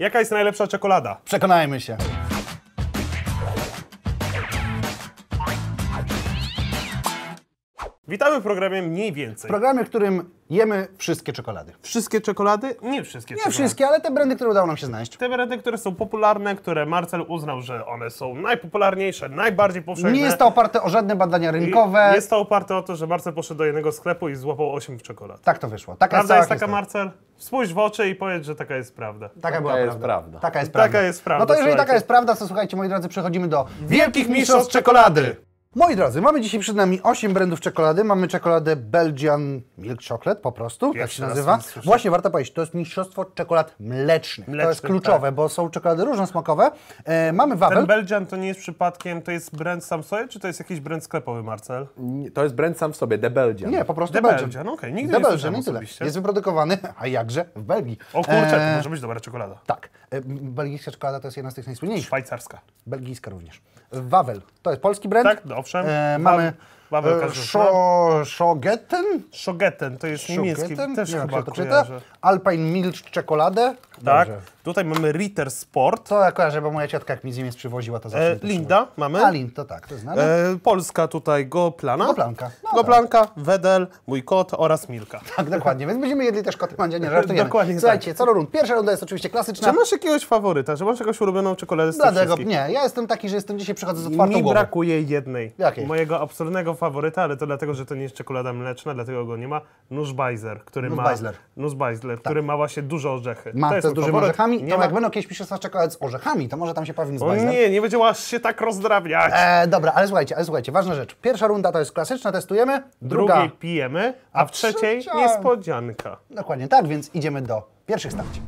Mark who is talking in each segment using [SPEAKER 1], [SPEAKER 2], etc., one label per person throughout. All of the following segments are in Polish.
[SPEAKER 1] Jaka jest najlepsza czekolada?
[SPEAKER 2] Przekonajmy się.
[SPEAKER 1] Witamy w programie Mniej
[SPEAKER 2] W
[SPEAKER 1] Więcej.
[SPEAKER 2] programie, w którym jemy wszystkie czekolady.
[SPEAKER 1] Wszystkie czekolady? Nie wszystkie
[SPEAKER 2] Nie
[SPEAKER 1] czekolady.
[SPEAKER 2] wszystkie, ale te brandy, które udało nam się znaleźć.
[SPEAKER 1] Te brandy, które są popularne, które Marcel uznał, że one są najpopularniejsze, najbardziej powszechne.
[SPEAKER 2] Nie jest to oparte o żadne badania rynkowe.
[SPEAKER 1] I Jest to oparte o to, że Marcel poszedł do jednego sklepu i złapał 8 czekolad.
[SPEAKER 2] Tak to wyszło. Taka
[SPEAKER 1] Prawda
[SPEAKER 2] jest,
[SPEAKER 1] jest taka. Marcel? Spójrz w oczy i powiedz, że taka jest prawda.
[SPEAKER 2] Taka była
[SPEAKER 3] jest
[SPEAKER 2] prawda.
[SPEAKER 3] prawda.
[SPEAKER 2] Taka jest
[SPEAKER 1] Taka
[SPEAKER 2] prawda.
[SPEAKER 1] jest prawda,
[SPEAKER 2] No to jeżeli
[SPEAKER 1] słuchajcie.
[SPEAKER 2] taka jest prawda, to słuchajcie, moi drodzy, przechodzimy do
[SPEAKER 1] Wielkich Mistrzostw Czekolady!
[SPEAKER 2] Moi drodzy, mamy dzisiaj przed nami 8 brandów czekolady. Mamy czekoladę Belgian Milk Chocolate, po prostu, tak
[SPEAKER 1] Pierwszy
[SPEAKER 2] się
[SPEAKER 1] raz
[SPEAKER 2] nazywa. Właśnie, warto powiedzieć, to jest mistrzostwo czekolad mlecznych. to jest
[SPEAKER 1] Mlecznych,
[SPEAKER 2] kluczowe,
[SPEAKER 1] tak.
[SPEAKER 2] bo są czekolady różnosmakowe. E, mamy
[SPEAKER 1] Ten
[SPEAKER 2] wawel.
[SPEAKER 1] Belgian to nie jest przypadkiem, to jest brand sam w sobie, czy to jest jakiś brand sklepowy, Marcel?
[SPEAKER 3] Nie, To jest brand sam w sobie, The Belgian.
[SPEAKER 2] Nie, po prostu
[SPEAKER 1] The
[SPEAKER 2] Belgian.
[SPEAKER 1] Belgian, okej, nigdy
[SPEAKER 2] The
[SPEAKER 1] nie
[SPEAKER 2] Belgian i tyle. Jest wyprodukowany, a jakże, w Belgii.
[SPEAKER 1] O kurczę,
[SPEAKER 2] E,
[SPEAKER 1] to może być dobra czekolada.
[SPEAKER 2] Tak. E, Belgijska czekolada to jest jedna z tych najsłynniejszych.
[SPEAKER 1] Szwajcarska.
[SPEAKER 2] Belgijska również. Wawel, to jest polski brand.
[SPEAKER 1] Tak, owszem.
[SPEAKER 2] E, mamy
[SPEAKER 1] Wawel
[SPEAKER 2] e, Schogetten.
[SPEAKER 1] Schogetten, to jest niemiecki, też
[SPEAKER 2] Nie
[SPEAKER 1] chyba
[SPEAKER 2] czyta. Alpine Milk czekoladę.
[SPEAKER 1] Tak,
[SPEAKER 2] Dobrze.
[SPEAKER 1] tutaj mamy Ritter Sport.
[SPEAKER 2] To ja kojarzę, bo moja ciotka jak mi z Niemiec przywoziła, to zawsze
[SPEAKER 1] E,
[SPEAKER 2] mi to
[SPEAKER 1] Linda mamy.
[SPEAKER 2] A, Lind, to tak, to znane.
[SPEAKER 1] E, Polska tutaj Goplana.
[SPEAKER 2] Goplanka. No
[SPEAKER 1] Goplanka, Wedel, mój kot oraz Milka.
[SPEAKER 2] Tak, dokładnie, więc będziemy jedli też koty mandzia, nie żartujemy.
[SPEAKER 1] Dokładnie tak.
[SPEAKER 2] Słuchajcie, co do rund. Pierwsza runda jest oczywiście klasyczna.
[SPEAKER 1] Czy masz jakiegoś faworyta? Czy masz jakąś ulubioną czekoladę z
[SPEAKER 2] Dlatego, nie, ja jestem taki, że jestem dzisiaj przychodzę z otwartą
[SPEAKER 1] Mi
[SPEAKER 2] głową.
[SPEAKER 1] brakuje jednej.
[SPEAKER 2] Jakiej?
[SPEAKER 1] Mojego absolutnego faworyta, ale to dlatego, że to nie jest czekolada mleczna, dlatego go nie ma. Nussbeiser, który
[SPEAKER 2] Nussbeiser.
[SPEAKER 1] ma... Nussbeiser, który ma właśnie dużo orzechy.
[SPEAKER 2] Ma
[SPEAKER 1] to jest
[SPEAKER 2] dużymi orzechami.
[SPEAKER 1] Nie
[SPEAKER 2] to
[SPEAKER 1] ma...
[SPEAKER 2] jak będą jakieś mistrzostwa czekolad z orzechami, to może tam się pojawi
[SPEAKER 1] O
[SPEAKER 2] Nussbeiser.
[SPEAKER 1] nie, nie będzie aż się tak rozdrabniać.
[SPEAKER 2] E, dobra, ale słuchajcie, ale słuchajcie, ważna rzecz. Pierwsza runda to jest klasyczna, testujemy. Druga,
[SPEAKER 1] Drugiej pijemy, a,
[SPEAKER 2] A
[SPEAKER 1] w trzeciej
[SPEAKER 2] trzecia-
[SPEAKER 1] niespodzianka.
[SPEAKER 2] dokładnie tak, więc idziemy do pierwszych starć.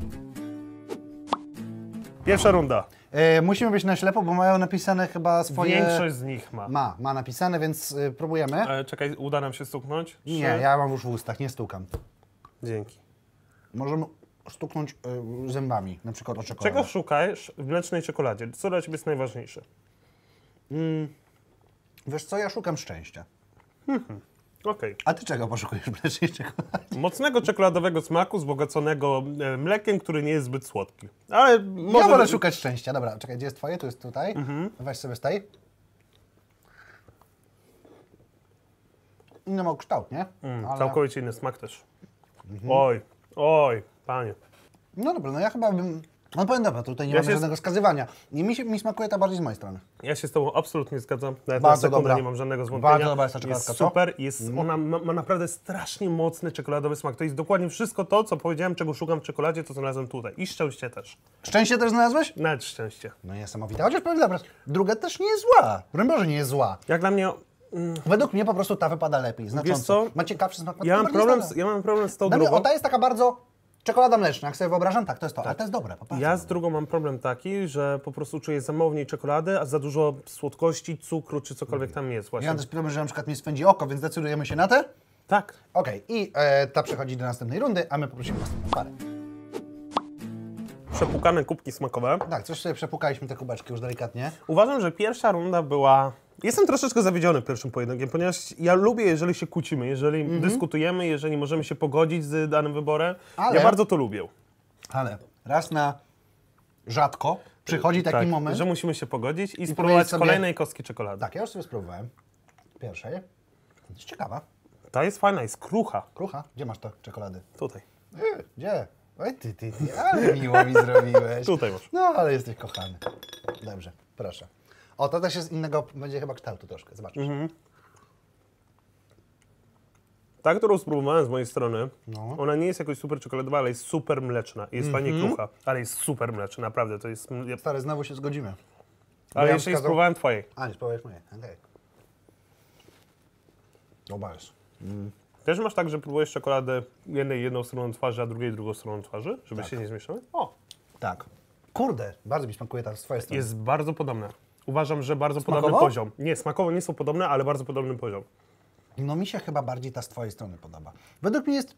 [SPEAKER 1] Pierwsza runda.
[SPEAKER 2] E, musimy być na ślepo, bo mają napisane chyba swoje...
[SPEAKER 1] Większość z nich ma.
[SPEAKER 2] Ma, ma napisane, więc y, próbujemy.
[SPEAKER 1] E, czekaj, uda nam się stuknąć?
[SPEAKER 2] Nie, ja mam już w ustach, nie stukam.
[SPEAKER 1] Dzięki.
[SPEAKER 2] Możemy stuknąć y, zębami, na przykład o czekoladę.
[SPEAKER 1] Czego szukasz w mlecznej czekoladzie? Co dla Ciebie jest najważniejsze?
[SPEAKER 2] Wiesz co, ja szukam szczęścia.
[SPEAKER 1] Okej.
[SPEAKER 2] A ty czego poszukujesz w mlecznej czekoladzie?
[SPEAKER 1] Mocnego czekoladowego smaku wzbogaconego e, mlekiem, który nie jest zbyt słodki. Ale
[SPEAKER 2] Ja
[SPEAKER 1] może...
[SPEAKER 2] wolę szukać szczęścia. Dobra, czekaj, gdzie jest twoje? Tu jest tutaj.
[SPEAKER 1] Mhm.
[SPEAKER 2] Weź sobie z tej. Inny ma kształt, nie?
[SPEAKER 1] Mm,
[SPEAKER 2] Ale-
[SPEAKER 1] Całkowicie inny smak też.
[SPEAKER 2] Mhm.
[SPEAKER 1] Oj, oj, panie.
[SPEAKER 2] No dobra, no ja chyba bym... No powiem dobra, tutaj nie
[SPEAKER 1] Ja
[SPEAKER 2] mamy
[SPEAKER 1] się-
[SPEAKER 2] żadnego skazywania. I mi, się, mi smakuje ta bardziej z mojej strony.
[SPEAKER 1] Ja się z Tobą absolutnie zgadzam. Nawet
[SPEAKER 2] Bardzo
[SPEAKER 1] na
[SPEAKER 2] dobra.
[SPEAKER 1] nie mam żadnego zwątpienia.
[SPEAKER 2] Bardzo dobra jest ta czekoladka,
[SPEAKER 1] Jest super. Jest, Ona ma, ma naprawdę strasznie mocny czekoladowy smak. To jest dokładnie wszystko to, co powiedziałem, czego szukam w czekoladzie, to znalazłem tutaj. I szczęście też.
[SPEAKER 2] Szczęście też znalazłeś?
[SPEAKER 1] Nawet szczęście.
[SPEAKER 2] No niesamowite. Chociaż powiem dobra, druga też nie jest zła. Broń Boże, nie jest zła.
[SPEAKER 1] Jak dla mnie...
[SPEAKER 2] Według mnie po prostu ta wypada lepiej, znacząco.
[SPEAKER 1] co?
[SPEAKER 2] Ma ciekawszy smak. ma
[SPEAKER 1] Ja mam, problem z, ja mam problem z tą
[SPEAKER 2] Dla mnie,
[SPEAKER 1] drugą.
[SPEAKER 2] o, ta jest taka bardzo czekolada mleczna, jak sobie wyobrażam, tak, to jest to. Ale to jest dobre, popatrz.
[SPEAKER 1] Ja z drugą mam problem taki, że po prostu czuję za mało w niej czekolady, a za dużo słodkości, cukru czy cokolwiek tam jest właśnie.
[SPEAKER 2] Ja mam też problem, że na przykład mi swędzi oko, więc decydujemy się na te.
[SPEAKER 1] Tak.
[SPEAKER 2] Okej, i e, ta przechodzi do następnej rundy, a my poprosimy następną parę.
[SPEAKER 1] Przepłukane kubki smakowe.
[SPEAKER 2] Tak, coś sobie przepukaliśmy te kubeczki już delikatnie.
[SPEAKER 1] Uważam, że pierwsza runda była. Jestem troszeczkę zawiedziony pierwszym pojedynkiem, ponieważ ja lubię, jeżeli się kłócimy, jeżeli dyskutujemy, jeżeli możemy się pogodzić z danym wyborem.
[SPEAKER 2] Ale-
[SPEAKER 1] Ja bardzo to lubię.
[SPEAKER 2] Ale raz na rzadko przychodzi taki
[SPEAKER 1] tak,
[SPEAKER 2] moment.
[SPEAKER 1] że musimy się pogodzić i,
[SPEAKER 2] powiedzieć
[SPEAKER 1] spróbować
[SPEAKER 2] sobie-
[SPEAKER 1] kolejnej kostki czekolady.
[SPEAKER 2] Tak, ja już sobie spróbowałem. Pierwszej. Jest ciekawa.
[SPEAKER 1] Ta jest fajna, jest krucha.
[SPEAKER 2] Krucha, gdzie masz to czekolady?
[SPEAKER 1] Tutaj.
[SPEAKER 2] Yy, Gdzie? Oj, ty, ty, ty, ale miło mi zrobiłeś.
[SPEAKER 1] Tutaj masz.
[SPEAKER 2] No, ale jesteś kochany. Dobrze, proszę. O, to też jest innego, będzie chyba kształtu troszkę, zobaczysz.
[SPEAKER 1] Mhm. Ta, którą spróbowałem z mojej strony,
[SPEAKER 2] No.
[SPEAKER 1] ona nie jest jakoś super czekoladowa, ale jest super mleczna. Jest
[SPEAKER 2] Mhm.
[SPEAKER 1] fajnie krucha, ale jest super mleczna, naprawdę. To jest...
[SPEAKER 2] Stary, znowu się zgodzimy.
[SPEAKER 1] Ale
[SPEAKER 2] ja
[SPEAKER 1] jeszcze nie
[SPEAKER 2] wskazał-
[SPEAKER 1] spróbowałem twojej.
[SPEAKER 2] A, nie spróbujesz moje, okej. Dobra jest.
[SPEAKER 1] Też masz tak, że próbujesz czekoladę jednej jedną stroną twarzy, a drugiej drugą stroną twarzy, żeby się nie zmieszały? O,
[SPEAKER 2] Tak. Kurde, bardzo mi smakuje ta z twojej strony.
[SPEAKER 1] jest bardzo podobne. Uważam, że bardzo
[SPEAKER 2] Smakowo?
[SPEAKER 1] podobny poziom. Nie, smakowo nie są podobne, ale bardzo podobny poziom.
[SPEAKER 2] No mi się chyba bardziej ta z twojej strony podoba. Według mnie jest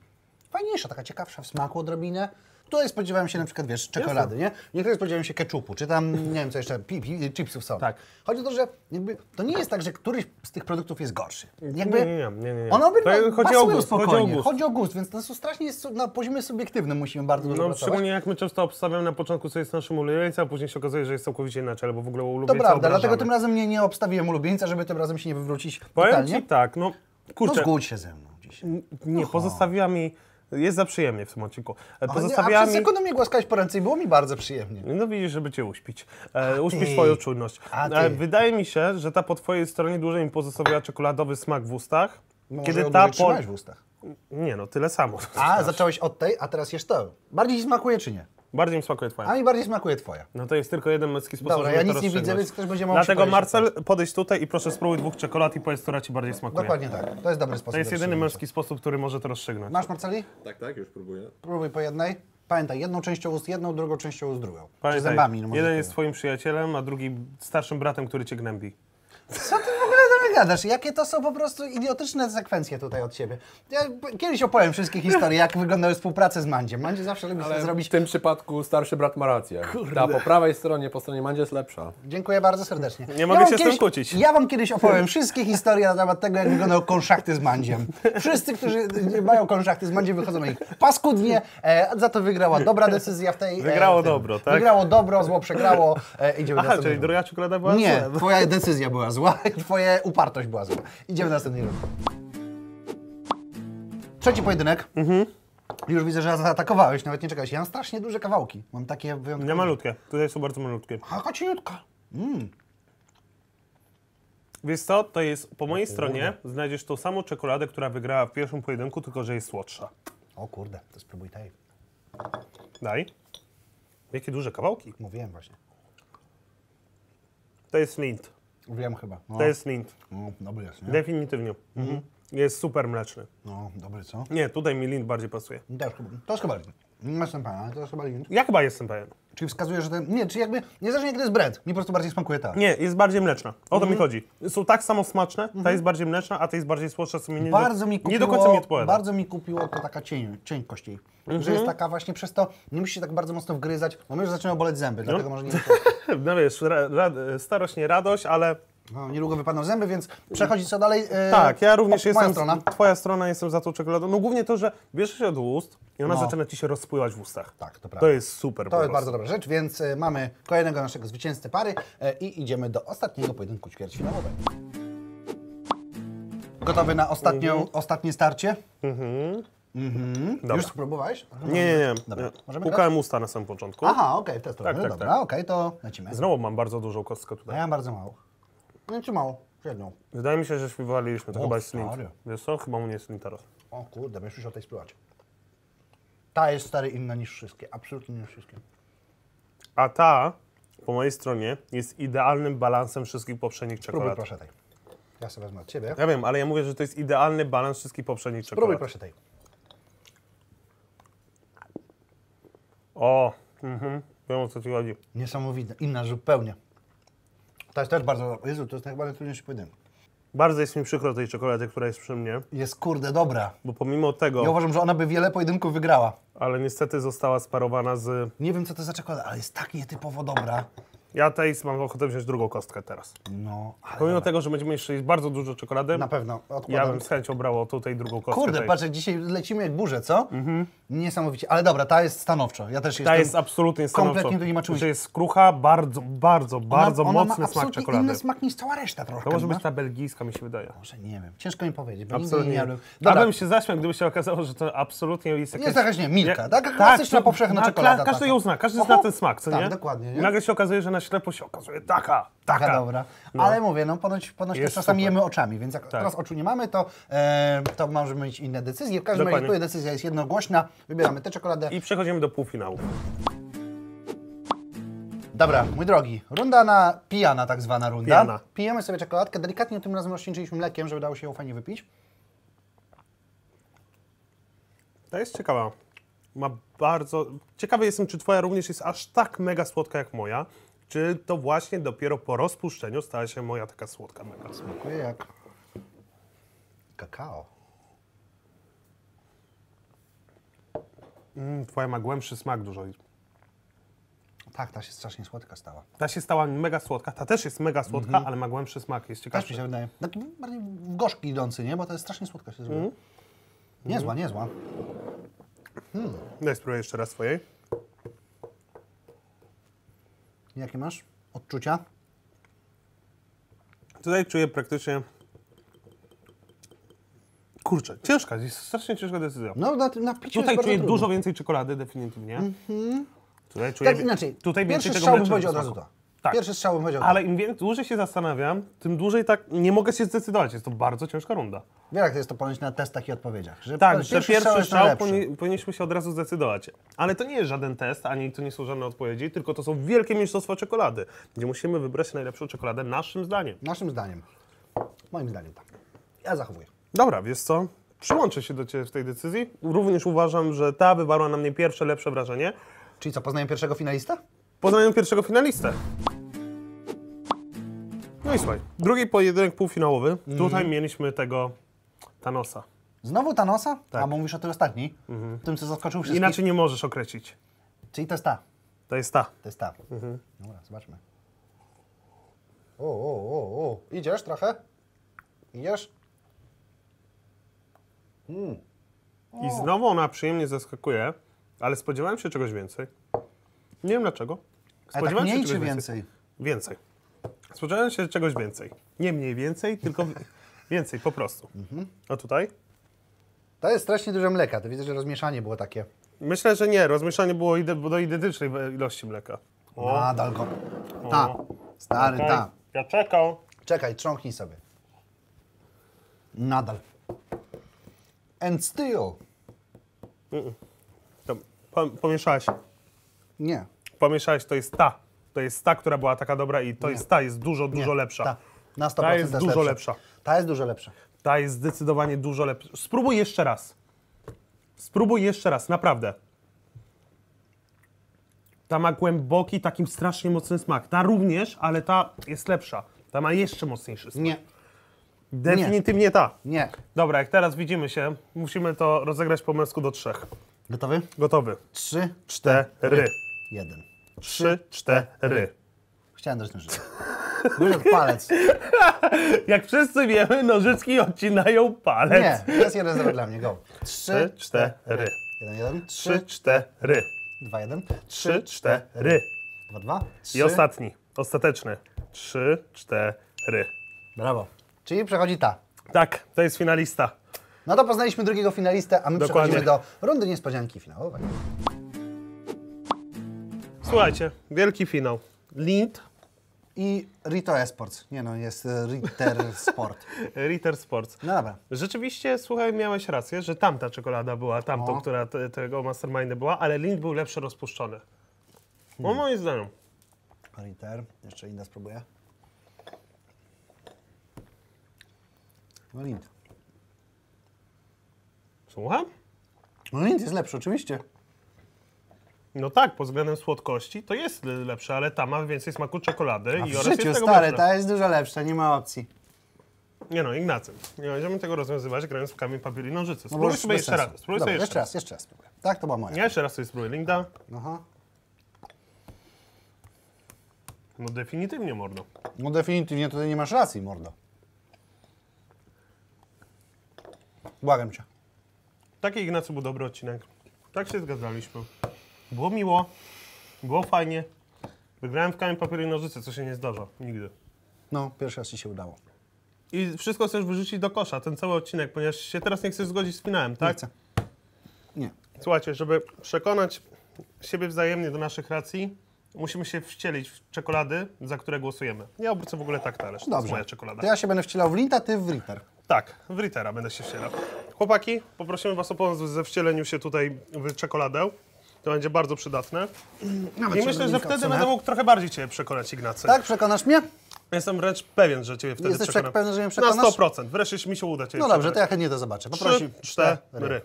[SPEAKER 2] fajniejsza, taka ciekawsza w smaku odrobinę. Tutaj spodziewałem się na przykład, wiesz, czekolady, nie? Niektórzy spodziewają się keczupu, czy tam, nie wiem co jeszcze, pi, pi, chipsów są.
[SPEAKER 1] Tak.
[SPEAKER 2] Chodzi o to, że jakby to nie jest tak, że któryś z tych produktów jest gorszy. Jakby
[SPEAKER 1] Nie, nie, nie, nie, nie.
[SPEAKER 2] One obydwa
[SPEAKER 1] To chodzi o gust, chodzi o
[SPEAKER 2] spokojnie.
[SPEAKER 1] gust.
[SPEAKER 2] Chodzi o gust, więc to strasznie su- na poziomie subiektywnym musimy bardzo dużo
[SPEAKER 1] No,
[SPEAKER 2] pracować.
[SPEAKER 1] szczególnie jak my często obstawiamy na początku, co jest naszym ulubieńcem, a później się okazuje, że jest całkowicie inaczej, albo w ogóle
[SPEAKER 2] To
[SPEAKER 1] ulubieńca
[SPEAKER 2] prawda,
[SPEAKER 1] obrażamy.
[SPEAKER 2] dlatego tym razem nie, nie obstawiłem ulubieńca, żeby tym razem się nie wywrócić
[SPEAKER 1] Powiem
[SPEAKER 2] totalnie.
[SPEAKER 1] Ci tak, no
[SPEAKER 2] No
[SPEAKER 1] kurczę,
[SPEAKER 2] zgódź się ze mną dzisiaj.
[SPEAKER 1] nie, pozostawiła mi, jest za przyjemnie w tym odcinku, E, pozostawiła
[SPEAKER 2] A przez mnie głaskałeś po ręce i było mi bardzo przyjemnie.
[SPEAKER 1] no widzisz, żeby Cię uśpić, e, uśpić. Twoją czujność. E, wydaje mi się, że ta po Twojej stronie dłużej mi pozostawiła czekoladowy smak w ustach,
[SPEAKER 2] No,
[SPEAKER 1] kiedy
[SPEAKER 2] może
[SPEAKER 1] ta po...
[SPEAKER 2] w ustach.
[SPEAKER 1] Nie no, tyle samo.
[SPEAKER 2] A, zacząłeś od tej, a teraz jesz to. Bardziej ci smakuje czy nie?
[SPEAKER 1] Bardziej mi smakuje Twoja.
[SPEAKER 2] A mi bardziej smakuje twoja.
[SPEAKER 1] No to jest tylko jeden męski sposób,
[SPEAKER 2] Dobra, ja nic nie widzę, więc ktoś będzie mógł
[SPEAKER 1] Dlatego Marcel, podejdź tutaj i proszę spróbuj dwóch czekolad i powiedz, która Ci bardziej smakuje.
[SPEAKER 2] Dokładnie tak. To jest dobry sposób.
[SPEAKER 1] To jest jedyny męski sposób, który może to rozstrzygnąć.
[SPEAKER 2] Masz Marceli?
[SPEAKER 3] Tak, tak, już próbuję.
[SPEAKER 2] Próbuj po jednej. Pamiętaj, jedną częścią ust jedną, drugą częścią ust drugą. Czy
[SPEAKER 1] Pamiętaj,
[SPEAKER 2] zębami. No
[SPEAKER 1] jeden
[SPEAKER 2] tyle.
[SPEAKER 1] jest Twoim przyjacielem, a drugi starszym bratem, który Cię gnębi.
[SPEAKER 2] Co ty w ogóle do mnie gadasz? Jakie to są po prostu idiotyczne sekwencje tutaj od siebie. Ja kiedyś opowiem wszystkie historie, jak wyglądały współprace z Mandziem. Mandzie zawsze lubi sobie
[SPEAKER 3] Ale
[SPEAKER 2] zrobić...
[SPEAKER 3] w tym przypadku starszy brat ma rację. Ta po prawej stronie, po stronie Mandzie jest lepsza.
[SPEAKER 2] Dziękuję bardzo serdecznie.
[SPEAKER 1] Nie mogę
[SPEAKER 2] wam
[SPEAKER 1] się z tym
[SPEAKER 2] kiedyś,
[SPEAKER 1] kłócić.
[SPEAKER 2] Ja wam kiedyś opowiem wszystkie historie na temat tego, jak wyglądają konszachty z Mandziem. Wszyscy, którzy mają konszachty z Mandziem, wychodzą na nich paskudnie. E, za to wygrała dobra decyzja w tej...
[SPEAKER 1] Wygrało
[SPEAKER 2] e, tym.
[SPEAKER 1] dobro, tak?
[SPEAKER 2] Wygrało dobro, zło przegrało. E, idziemy
[SPEAKER 1] Aha, czyli druga czekolada była
[SPEAKER 2] Nie, twoja decyzja była zła i twoja upartość była zła. Idziemy na następny rund. Trzeci pojedynek.
[SPEAKER 1] Mhm.
[SPEAKER 2] Już widzę, że zaatakowałeś, nawet nie czekałeś. Ja mam strasznie duże kawałki. Mam takie wyjątkowe...
[SPEAKER 1] Nie malutkie, tutaj są bardzo malutkie.
[SPEAKER 2] Aha, cieniutka.
[SPEAKER 1] Wiesz co, to jest po mojej stronie znajdziesz tą samą czekoladę, która wygrała w pierwszym pojedynku, tylko że jest słodsza.
[SPEAKER 2] O kurde, to spróbuj tej.
[SPEAKER 1] Daj. Jakie duże kawałki.
[SPEAKER 2] Mówiłem właśnie.
[SPEAKER 1] To jest Lint.
[SPEAKER 2] Wiem chyba. No,
[SPEAKER 1] To jest Lint.
[SPEAKER 2] no, dobry jest, nie?
[SPEAKER 1] Definitywnie. Mhm. Jest super mleczny.
[SPEAKER 2] No, dobry, co?
[SPEAKER 1] Nie, tutaj mi Lint bardziej pasuje.
[SPEAKER 2] Jest chyba, to jest chyba lint. Nie jestem pewien, ale to jest chyba.
[SPEAKER 1] Ja chyba jestem pewien.
[SPEAKER 2] Czyli wskazuje, że ten... Nie, czy jakby... Niezależnie jak to jest bread. Mi po prostu bardziej smakuje ta.
[SPEAKER 1] Nie, jest bardziej mleczna. O
[SPEAKER 2] Mhm.
[SPEAKER 1] to mi chodzi. Są tak samo smaczne, ta jest bardziej mleczna, a ta jest bardziej słodsza, co mi nie,
[SPEAKER 2] bardzo
[SPEAKER 1] do,
[SPEAKER 2] mi kupiło,
[SPEAKER 1] nie do końca mi odpowiada.
[SPEAKER 2] Bardzo mi kupiło to taka cień, cienkość jej. Że
[SPEAKER 1] Mhm.
[SPEAKER 2] jest taka właśnie przez to, nie musi się tak bardzo mocno wgryzać, bo my już zaczynają boleć zęby,
[SPEAKER 1] No.
[SPEAKER 2] dlatego może nie
[SPEAKER 1] No wiesz, ra, ra, starość nie radość, ale
[SPEAKER 2] no, niedługo wypadną zęby, więc przechodzi co dalej. e,
[SPEAKER 1] tak, ja również
[SPEAKER 2] po-
[SPEAKER 1] jestem,
[SPEAKER 2] Moja strona.
[SPEAKER 1] twoja strona, jestem za tą czekoladą. No głównie to, że bierzesz się od ust i ona
[SPEAKER 2] No.
[SPEAKER 1] zaczyna ci się rozpływać w ustach.
[SPEAKER 2] Tak, to prawda.
[SPEAKER 1] To jest super
[SPEAKER 2] To jest bardzo dobra rzecz, więc e, mamy kolejnego naszego zwycięzcy pary e, i idziemy do ostatniego pojedynku ćwierćfinałowego. Gotowy na ostatnią,
[SPEAKER 1] Mhm.
[SPEAKER 2] ostatnie starcie?
[SPEAKER 1] Dobra.
[SPEAKER 2] Już spróbowałeś?
[SPEAKER 1] Nie, nie, nie.
[SPEAKER 2] Dobra, możemy
[SPEAKER 1] Pukałem usta na samym początku.
[SPEAKER 2] Aha, okej, w tę stronę.
[SPEAKER 1] Tak, tak,
[SPEAKER 2] Dobra,
[SPEAKER 1] tak.
[SPEAKER 2] okej, to lecimy.
[SPEAKER 1] Znowu mam bardzo dużą kostkę
[SPEAKER 2] A
[SPEAKER 1] tutaj.
[SPEAKER 2] ja mam bardzo mało. No czy mało? Jedną.
[SPEAKER 1] Wydaje mi się, że śpiewaliśmy, to
[SPEAKER 2] O,
[SPEAKER 1] chyba jest Lint.
[SPEAKER 2] stary.
[SPEAKER 1] Wiesz co? Chyba u mnie jest Lint teraz.
[SPEAKER 2] O kurde, będziesz musiał tej spróbować. Ta jest stary inna niż wszystkie, absolutnie niż wszystkie.
[SPEAKER 1] A ta, po mojej stronie, jest idealnym balansem wszystkich poprzednich
[SPEAKER 2] Spróbuj
[SPEAKER 1] czekolad.
[SPEAKER 2] proszę tej. Ja sobie wezmę od ciebie.
[SPEAKER 1] Ja wiem, ale ja mówię, że to jest idealny balans wszystkich poprzednich
[SPEAKER 2] Spróbuj
[SPEAKER 1] czekolad.
[SPEAKER 2] proszę tej.
[SPEAKER 1] O, mhm. Wiem o co ci chodzi.
[SPEAKER 2] Niesamowite, inna zupełnie. Ta jest też bardzo. Jezu, to jest chyba najtrudniejszy pojedynek.
[SPEAKER 1] Bardzo jest mi przykro tej czekolady, która jest przy mnie,
[SPEAKER 2] Jest kurde dobra.
[SPEAKER 1] bo pomimo tego,
[SPEAKER 2] Ja uważam, że ona by wiele pojedynków wygrała.
[SPEAKER 1] ale niestety została sparowana z...
[SPEAKER 2] Nie wiem, co to za czekolada, ale jest tak nietypowo dobra.
[SPEAKER 1] Ja tej mam ochotę wziąć drugą kostkę teraz.
[SPEAKER 2] No, ale
[SPEAKER 1] Pomimo
[SPEAKER 2] dobra.
[SPEAKER 1] tego, że będziemy jeszcze jeść bardzo dużo czekolady,
[SPEAKER 2] Na pewno,
[SPEAKER 1] ja
[SPEAKER 2] odkładam.
[SPEAKER 1] bym z chęcią brał tutaj drugą kostkę
[SPEAKER 2] Kurde,
[SPEAKER 1] tej.
[SPEAKER 2] patrz, dzisiaj lecimy jak burze, co? Niesamowicie. Ale dobra, ta jest stanowczo. Ja też
[SPEAKER 1] Ta
[SPEAKER 2] jestem...
[SPEAKER 1] jest absolutnie stanowczo.
[SPEAKER 2] kompletnie tu nie ma czuć.
[SPEAKER 1] Że jest krucha, bardzo, bardzo, bardzo
[SPEAKER 2] ona, ona
[SPEAKER 1] mocny
[SPEAKER 2] ma
[SPEAKER 1] smak czekolady.
[SPEAKER 2] inny smak niż cała reszta trochę.
[SPEAKER 1] To może
[SPEAKER 2] no.
[SPEAKER 1] być ta belgijska, mi się wydaje.
[SPEAKER 2] Może nie wiem. Ciężko mi powiedzieć, bo
[SPEAKER 1] Absolutnie.
[SPEAKER 2] nie jadłem.
[SPEAKER 1] Ja bym się zaśmiał, gdyby się okazało, że to absolutnie jest jakaś...
[SPEAKER 2] Jest jakaś, nie, Milka,
[SPEAKER 1] Ja-
[SPEAKER 2] taka klasyczna, powszechna
[SPEAKER 1] na-
[SPEAKER 2] czekolada
[SPEAKER 1] Każdy
[SPEAKER 2] taka.
[SPEAKER 1] ją zna, każdy
[SPEAKER 2] Oho.
[SPEAKER 1] zna ten smak, co
[SPEAKER 2] Tak,
[SPEAKER 1] nie?
[SPEAKER 2] dokładnie, nie?
[SPEAKER 1] Nagle się okazuje, że na ślepo się okazuje taka, taka.
[SPEAKER 2] taka dobra. Ale mówię, no ponoć, ponoć też czasami
[SPEAKER 1] super.
[SPEAKER 2] jemy oczami, więc jak teraz oczu nie mamy, to, e, to możemy mieć inne decyzje. W każdym razie tutaj decyzja jest jednogłośna. Wybieramy tę czekoladę.
[SPEAKER 1] I przechodzimy do półfinału.
[SPEAKER 2] Dobra, mój drogi, runda na pijana tak zwana runda.
[SPEAKER 1] Pijana.
[SPEAKER 2] Pijemy sobie czekoladkę, delikatnie tym razem rozcieńczyliśmy mlekiem, żeby dało się ją fajnie wypić.
[SPEAKER 1] To jest ciekawa. Ma bardzo... Ciekawy jestem, czy twoja również jest aż tak mega słodka jak moja. Czy to właśnie dopiero po rozpuszczeniu stała się moja taka słodka mega?
[SPEAKER 2] Smakuje jak kakao.
[SPEAKER 1] Mm, twoja ma głębszy smak dużo.
[SPEAKER 2] Tak, ta się strasznie słodka stała.
[SPEAKER 1] Ta się stała mega słodka, ta też jest mega słodka, ale ma głębszy smak, jest
[SPEAKER 2] Też mi się wydaje. Taki bardziej w gorzki idący, nie? Bo to jest strasznie słodka się zrobiła. Niezła, niezła.
[SPEAKER 1] Daj spróbuję jeszcze raz twojej.
[SPEAKER 2] Jakie masz odczucia?
[SPEAKER 1] Tutaj czuję praktycznie... Kurczę, ciężka, jest strasznie ciężka decyzja.
[SPEAKER 2] No, na, na
[SPEAKER 1] Tutaj czuję
[SPEAKER 2] trudno.
[SPEAKER 1] dużo więcej czekolady, definitywnie. Tutaj czuję...
[SPEAKER 2] Tak inaczej.
[SPEAKER 1] Tutaj
[SPEAKER 2] Pierwszy strzał bym powiedział od razu to.
[SPEAKER 1] Tak.
[SPEAKER 2] Pierwszy strzał bym powiedział.
[SPEAKER 1] Ale im więcej, dłużej się zastanawiam, tym dłużej tak nie mogę się zdecydować. Jest to bardzo ciężka runda.
[SPEAKER 2] Wiesz, jak to jest to ponoć na testach i odpowiedziach. Że
[SPEAKER 1] Tak,
[SPEAKER 2] pierwszy,
[SPEAKER 1] że pierwszy strzał powinni, powinniśmy się od razu zdecydować. Ale to nie jest żaden test, ani to nie są żadne odpowiedzi, tylko to są wielkie mistrzostwa czekolady, gdzie musimy wybrać najlepszą czekoladę naszym zdaniem.
[SPEAKER 2] Naszym zdaniem. Moim zdaniem tak. Ja zachowuję.
[SPEAKER 1] Dobra, wiesz co? Przyłączę się do Ciebie w tej decyzji. Również uważam, że ta wywarła na mnie pierwsze, lepsze wrażenie.
[SPEAKER 2] Czyli co, poznaję pierwszego finalista?
[SPEAKER 1] Poznałem pierwszego finalistę. No i słuchaj, drugi pojedynek półfinałowy. Tutaj mieliśmy tego Thanosa.
[SPEAKER 2] Znowu Thanosa?
[SPEAKER 1] Tak.
[SPEAKER 2] A bo mówisz o tej ostatniej? Tym, co zaskoczył wszystkich?
[SPEAKER 1] Inaczej nie możesz określić.
[SPEAKER 2] Czyli to jest ta.
[SPEAKER 1] To jest ta.
[SPEAKER 2] To jest ta.
[SPEAKER 1] Mhm.
[SPEAKER 2] Dobra, zobaczmy. O, o, o, o. Idziesz trochę? Idziesz?
[SPEAKER 1] I znowu ona przyjemnie zaskakuje, ale spodziewałem się czegoś więcej. Nie wiem dlaczego.
[SPEAKER 2] Tak
[SPEAKER 1] Spodziewałem się
[SPEAKER 2] mniej
[SPEAKER 1] czegoś
[SPEAKER 2] czy więcej?
[SPEAKER 1] Więcej. Spodziewałem się czegoś więcej. Nie mniej więcej, tylko wi- więcej po prostu.
[SPEAKER 2] Mhm.
[SPEAKER 1] A tutaj?
[SPEAKER 2] To jest strasznie dużo mleka. To widzę, że rozmieszanie było takie.
[SPEAKER 1] Myślę, że nie. Rozmieszanie było ide- do identycznej ilości mleka. O,
[SPEAKER 2] Nadal go. Ta. Stary,
[SPEAKER 1] okej.
[SPEAKER 2] ta.
[SPEAKER 1] Ja czekał.
[SPEAKER 2] Czekaj, trząknij sobie. Nadal. And still.
[SPEAKER 1] To, po, pomieszałeś.
[SPEAKER 2] Nie.
[SPEAKER 1] Pomieszałeś, to jest ta. To jest ta, która była taka dobra i to jest ta, jest dużo, dużo
[SPEAKER 2] nie.
[SPEAKER 1] lepsza.
[SPEAKER 2] Ta. Na 100%
[SPEAKER 1] Ta jest dużo lepsza.
[SPEAKER 2] Ta jest dużo lepsza.
[SPEAKER 1] Ta jest zdecydowanie dużo lepsza. Spróbuj jeszcze raz. Spróbuj jeszcze raz, naprawdę. Ta ma głęboki, takim strasznie mocny smak. Ta również, ale ta jest lepsza. Ta ma jeszcze mocniejszy smak.
[SPEAKER 2] Nie.
[SPEAKER 1] Definitywnie ta.
[SPEAKER 2] Nie.
[SPEAKER 1] Dobra, jak teraz widzimy się, musimy to rozegrać po męsku do trzech.
[SPEAKER 2] Gotowy?
[SPEAKER 1] Gotowy.
[SPEAKER 2] Trzy,
[SPEAKER 1] Cztery.
[SPEAKER 2] jeden.
[SPEAKER 1] Trzy, cztery.
[SPEAKER 2] Chciałem dać nożyczki. Wyszedł palec.
[SPEAKER 1] Jak wszyscy wiemy, nożyczki odcinają palec.
[SPEAKER 2] Nie, jest jeden zero dla mnie. Go.
[SPEAKER 1] Trzy, cztery.
[SPEAKER 2] Jeden, jeden.
[SPEAKER 1] Trzy, cztery.
[SPEAKER 2] Dwa, jeden.
[SPEAKER 1] Trzy, cztery.
[SPEAKER 2] Dwa, dwa. Trzy.
[SPEAKER 1] I ostatni, ostateczny. Trzy, cztery.
[SPEAKER 2] Brawo. Czyli przechodzi ta.
[SPEAKER 1] Tak, to jest finalista.
[SPEAKER 2] No to poznaliśmy drugiego finalistę, a my
[SPEAKER 1] Dokładnie.
[SPEAKER 2] przechodzimy do rundy niespodzianki finałowej.
[SPEAKER 1] Słuchajcie, wielki finał. Lind,
[SPEAKER 2] I Rito Esports. Nie no, jest e, Ritter Sport.
[SPEAKER 1] Ritter Sports.
[SPEAKER 2] No dobra.
[SPEAKER 1] Rzeczywiście, słuchaj, miałeś rację, że tamta czekolada była tamtą,
[SPEAKER 2] O.
[SPEAKER 1] która te, tego mastermindy była, ale Lind był lepszy rozpuszczony. No moim zdaniem.
[SPEAKER 2] Ritter. Jeszcze inna spróbuję. No Lind.
[SPEAKER 1] Słucham?
[SPEAKER 2] No Lind jest lepszy, oczywiście.
[SPEAKER 1] No tak, pod względem słodkości to jest lepsze, ale ta ma więcej smaku czekolady
[SPEAKER 2] A
[SPEAKER 1] i
[SPEAKER 2] w
[SPEAKER 1] oraz
[SPEAKER 2] życiu,
[SPEAKER 1] jest tego
[SPEAKER 2] stary, ta jest dużo lepsza, nie ma opcji.
[SPEAKER 1] Nie no, Ignacy, nie będziemy tego rozwiązywać grając w kamień, papier i nożyce.
[SPEAKER 2] No
[SPEAKER 1] Spróbuj
[SPEAKER 2] bo
[SPEAKER 1] sobie jeszcze
[SPEAKER 2] sensu.
[SPEAKER 1] raz. Spróbuj
[SPEAKER 2] Dobra,
[SPEAKER 1] sobie
[SPEAKER 2] jeszcze
[SPEAKER 1] jeszcze
[SPEAKER 2] raz, jeszcze raz spróbuję. Tak, to była moja.
[SPEAKER 1] Ja jeszcze raz sobie spróbuję. Linda,
[SPEAKER 2] Aha.
[SPEAKER 1] no definitywnie mordo.
[SPEAKER 2] No definitywnie tutaj nie masz racji, mordo. Błagam cię.
[SPEAKER 1] Taki Ignacy był dobry odcinek. Tak się zgadzaliśmy. Było miło, było fajnie. Wygrałem w kamień, papier i nożyce, co się nie zdarza. Nigdy.
[SPEAKER 2] No, pierwszy raz ci się udało.
[SPEAKER 1] I wszystko chcesz wyrzucić do kosza, ten cały odcinek, ponieważ się teraz nie chcesz zgodzić z finałem,
[SPEAKER 2] Nie
[SPEAKER 1] tak?
[SPEAKER 2] chcę. Nie.
[SPEAKER 1] Słuchajcie, żeby przekonać siebie wzajemnie do naszych racji, musimy się wcielić w czekolady, za które głosujemy. Ja obrócę w ogóle tak talerz. To jest
[SPEAKER 2] Dobrze.
[SPEAKER 1] moja czekolada.
[SPEAKER 2] To ja się będę wcielał w Linta, ty w Ritter.
[SPEAKER 1] Tak, w Rittera będę się wcielał. Chłopaki, poprosimy Was o pomoc ze wcieleniu się tutaj w czekoladę. To będzie bardzo przydatne.
[SPEAKER 2] Nawet
[SPEAKER 1] I myślę, że wtedy
[SPEAKER 2] odsunę.
[SPEAKER 1] będę mógł trochę bardziej Ciebie przekonać, Ignacy.
[SPEAKER 2] Tak, przekonasz mnie?
[SPEAKER 1] Jestem wręcz pewien, że Ciebie wtedy
[SPEAKER 2] Jesteś
[SPEAKER 1] przekonam.
[SPEAKER 2] pewny, że mnie
[SPEAKER 1] Na
[SPEAKER 2] przekonasz?
[SPEAKER 1] 100%. Wreszcie mi się uda Ciebie
[SPEAKER 2] No dobrze, to
[SPEAKER 1] przekonać.
[SPEAKER 2] ja chętnie to zobaczę.
[SPEAKER 1] Trzy,
[SPEAKER 2] Poprosi.
[SPEAKER 1] cztery.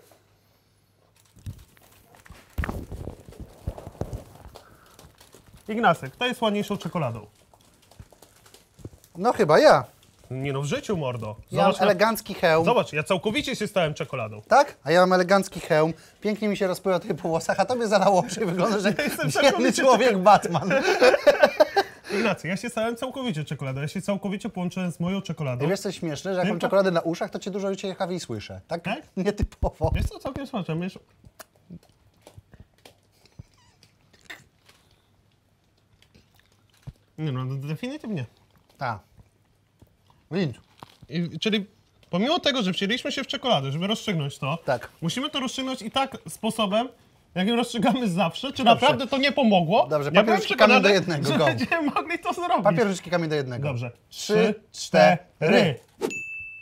[SPEAKER 1] Ignacy, kto jest ładniejszą czekoladą?
[SPEAKER 2] No chyba ja.
[SPEAKER 1] Nie no, w życiu, mordo.
[SPEAKER 2] Ja mam
[SPEAKER 1] Zobacz,
[SPEAKER 2] elegancki hełm.
[SPEAKER 1] Zobacz, ja całkowicie się stałem czekoladą.
[SPEAKER 2] Tak? A ja mam elegancki hełm. Pięknie mi się rozpływa tutaj po włosach, a tobie zalało oczy i wygląda, że
[SPEAKER 1] całkowicie
[SPEAKER 2] człowiek Batman.
[SPEAKER 1] Ignacy, ja się stałem całkowicie czekoladą. Ja się całkowicie połączyłem z moją czekoladą.
[SPEAKER 2] I wiesz coś śmieszne, że jak mam czekoladę na uszach, to cię dużo ciekawiej słyszę. Tak?
[SPEAKER 1] Tak?
[SPEAKER 2] Nietypowo.
[SPEAKER 1] Wiesz co, całkiem smaczne. Wiesz... Nie no, definitywnie.
[SPEAKER 2] Tak. Widzisz?
[SPEAKER 1] I, czyli pomimo tego, że wcięliśmy się w czekoladę, żeby rozstrzygnąć to,
[SPEAKER 2] Tak.
[SPEAKER 1] musimy to rozstrzygnąć i tak sposobem, jakim rozstrzygamy zawsze. Czy naprawdę to nie pomogło?
[SPEAKER 2] Dobrze,
[SPEAKER 1] ja
[SPEAKER 2] papier, rzuci, kamień do jednego,
[SPEAKER 1] że
[SPEAKER 2] go.
[SPEAKER 1] będziemy mogli to zrobić.
[SPEAKER 2] Papier, kamień do jednego.
[SPEAKER 1] Dobrze.
[SPEAKER 2] Trzy,
[SPEAKER 1] cztery.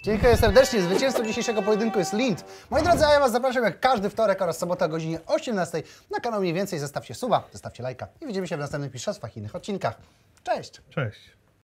[SPEAKER 2] Dziękuję serdecznie. Zwycięzcą dzisiejszego pojedynku jest Lind. Moi drodzy, a ja Was zapraszam jak każdy wtorek oraz sobota o godzinie 18 na kanał Mniej Więcej. Zostawcie suba, zostawcie lajka i widzimy się w następnych mistrzostwach i innych odcinkach. Cześć!
[SPEAKER 1] Cześć.